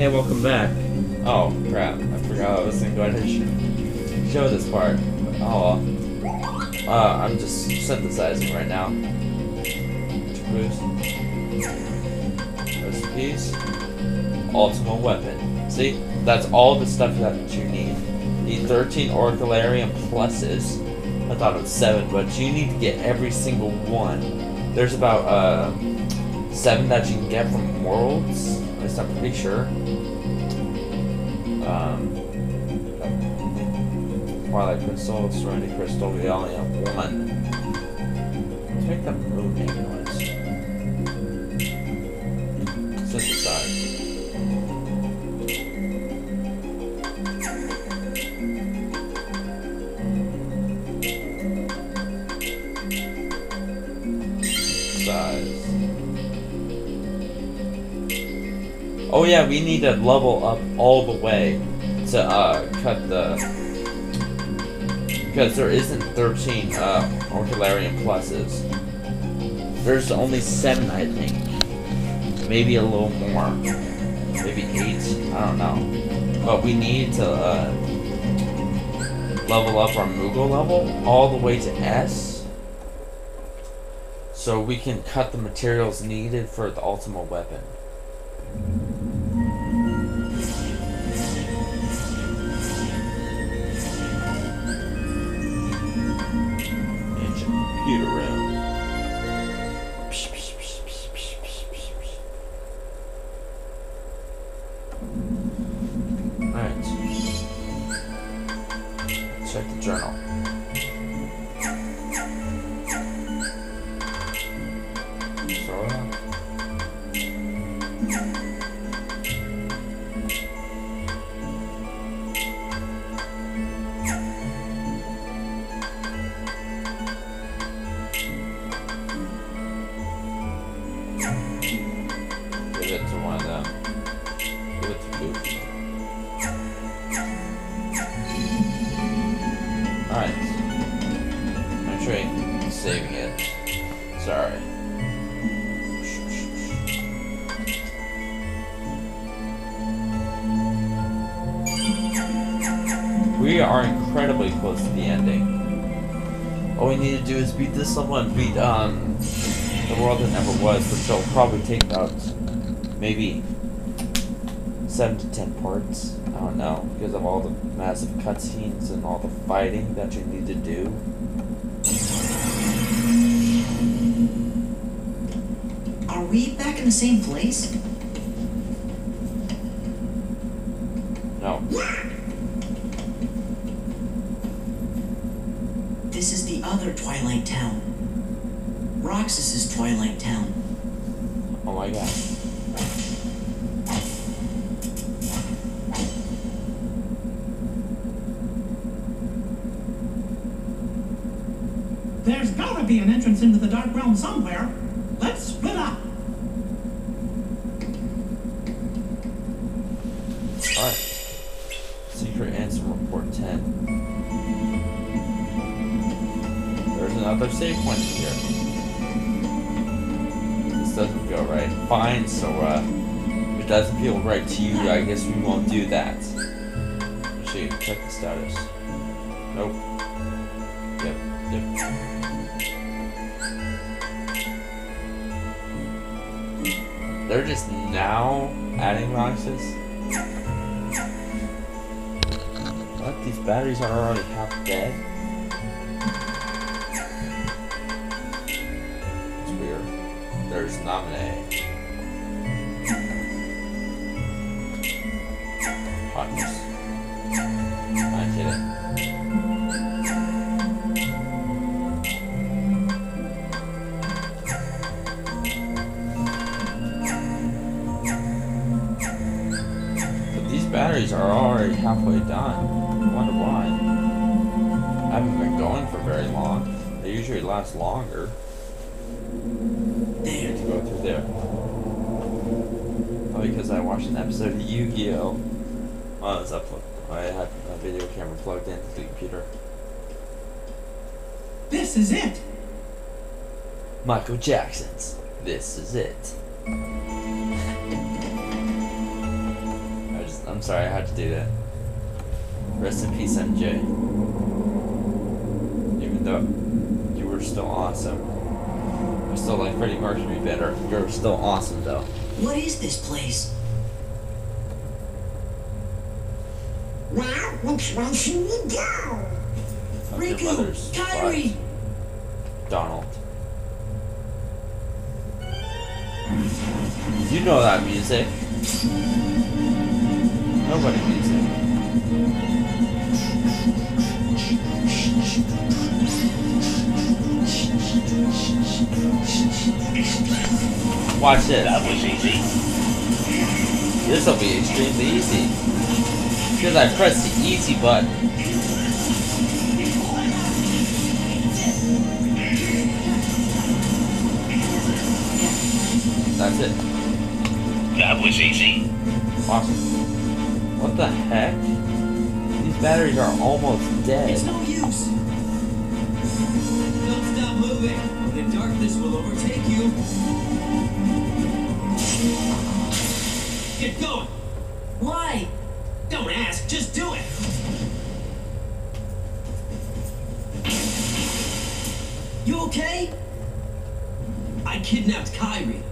Hey, welcome back. Oh, crap. I forgot I was gonna go ahead and sh show this part. Oh. Uh, I'm just synthesizing right now. Recipes. Ultima weapon. See? That's all the stuff that you need. Need 13 Orcalarium pluses. I thought it was 7, but you need to get every single one. There's about, uh, 7 that you can get from Worlds. At least I'm pretty sure. Um, Twilight Crystal, Serenity Crystal, we only have one. Let's make that moon make yeah, we need to level up all the way to uh, cut the because there isn't 13 uh, Orcalarian pluses. There's only seven, I think. Maybe a little more. Maybe eight. I don't know. But we need to uh, level up our Moogle level all the way to S. So we can cut the materials needed for the ultimate weapon. Alright. I'm sure saving it. Sorry. We are incredibly close to the ending. All we need to do is beat this level and beat um the world that never was, which will probably take about maybe seven to ten parts. I don't know because of all the massive cutscenes and all the fighting that you need to do. Are we back in the same place? No, This is the other Twilight Town. Roxas's Twilight Town. oh my god. There's gotta be an entrance into the Dark Realm somewhere. Let's split up. Alright. Secret Ansem report 10. There's another save point here. This doesn't feel right. Fine, Sora. Uh, if it doesn't feel right to you, I guess we won't do that. Actually, check the status. Nope. They're just now adding Roxas? What? These batteries are already half dead? It's weird. There's Naminé. Are already halfway done. I wonder why. I haven't been going for very long. They usually last longer. There. to go through there. Probably because I watched an episode of Yu-Gi-Oh! Oh, While I was upload. I had my video camera plugged into the computer. This is it. Michael Jackson's. This is it. I'm sorry, I had to do that. Rest in peace, MJ. Even though you were still awesome. I still like Freddie Mercury better. You're still awesome, though. What is this place? Well, which way should we go? Riku! Kairi! Donald. You know that music. Nobody music. Watch this. That was easy. This will be extremely easy. Because I pressed the easy button. That's it. That was easy. It. What the heck? These batteries are almost dead. It's no use! Don't stop moving. The darkness will overtake you. Get going. Why? Don't ask, just do it. You okay? I kidnapped Kairi,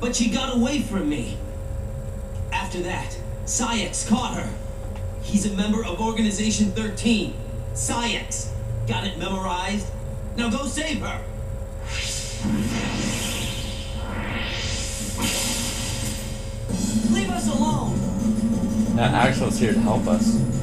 but she got away from me. After that, Saïx caught her. He's a member of Organization 13. Saïx. Got it memorized? Now go save her. Leave us alone! Now Axel's here to help us.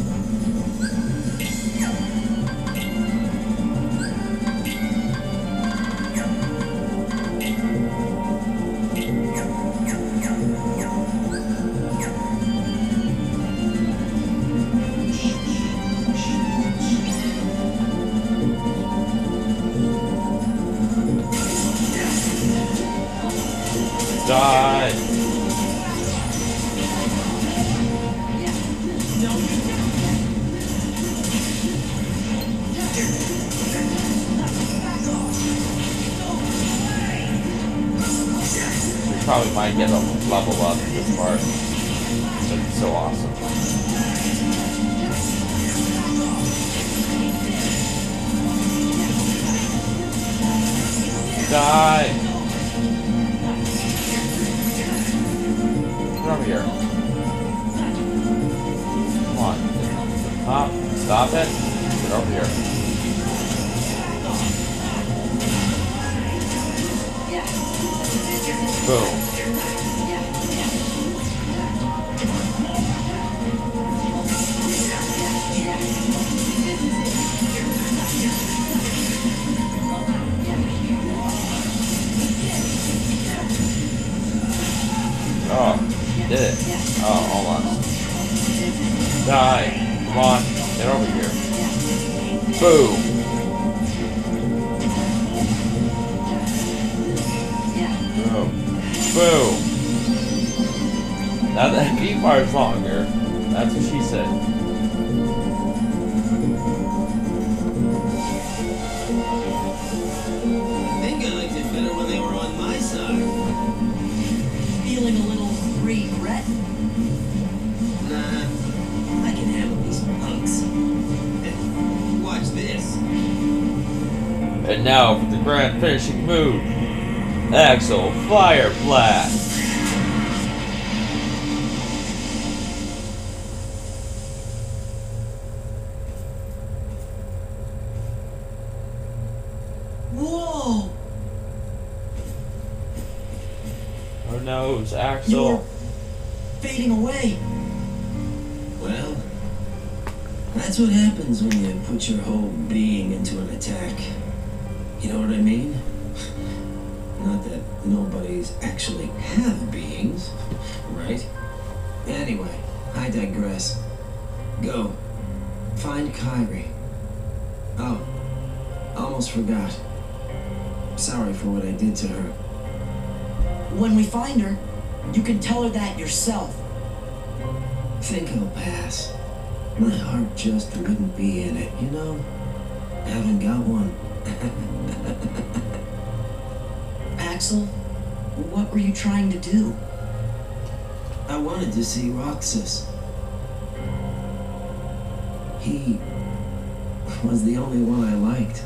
Probably might get a level up in this part. It's so awesome. Die! Get over here. Come on. Stop. Stop it. Get over here. Boom. Oh, did it. Oh, almost. Die. Come on. Get over here. Boom. Boom. Now that beat part's longer. That's what she said. I think I liked it better when they were on my side. Feeling a little regret? Nah, I can handle these punks. watch this. And now for the grand finishing move. Axel Fire Blast. Whoa! Who knows? You're Axel. fading away. Well, that's what happens when you put your whole being into an attack. You know what I mean? Not that nobodies actually have beings, right? Anyway, I digress. Go. Find Kairi. Oh, almost forgot. Sorry for what I did to her. When we find her, you can tell her that yourself. Think I'll pass. My heart just wouldn't be in it, you know? I Haven't got one. Axel, what were you trying to do? I wanted to see Roxas. He was the only one I liked.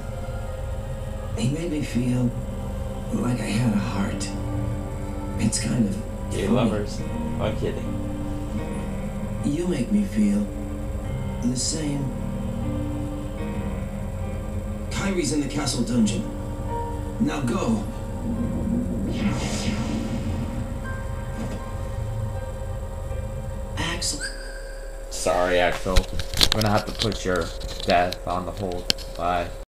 He made me feel like I had a heart. It's kind of Gay funny. lovers. I'm kidding. You make me feel the same. Kairi's in the castle dungeon. Now go. Axel. Sorry, Axel. I'm gonna have to put your death on the hold. Bye.